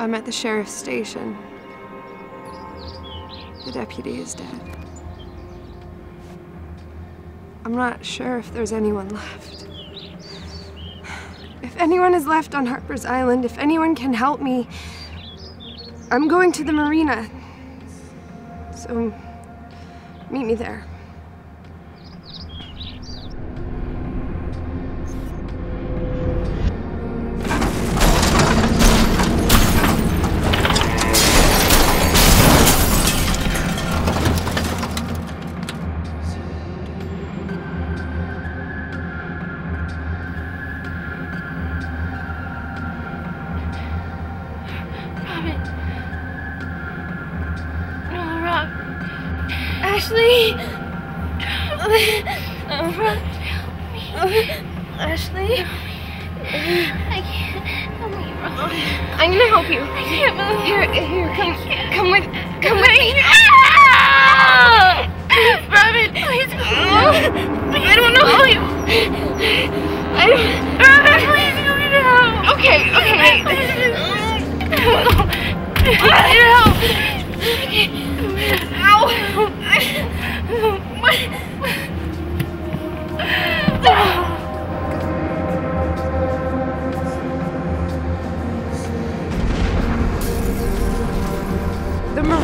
I'm at the sheriff's station. The deputy is dead. I'm not sure if there's anyone left. If anyone is left on Harper's Island, if anyone can help me, I'm going to the marina. So, meet me there. Ashley. Oh, me. Ashley. I can't. Help me, Rob. I'm gonna help you. I can't move. Here, here, come, come with, come with me. Ah! Robin, please. I don't know how you. I don't. Robin, please go get help. Okay, okay. I need help. The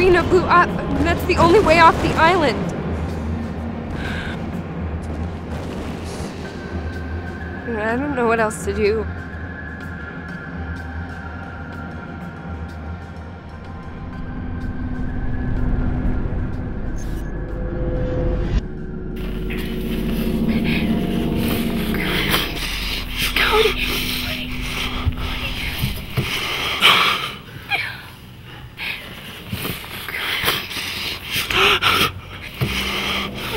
marina blew up. That's the only way off the island. I don't know what else to do.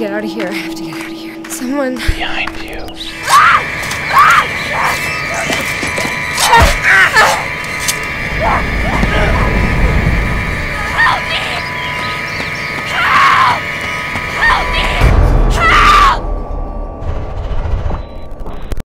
get out of here. I have to get out of here. Someone. Behind you. Ah! Ah!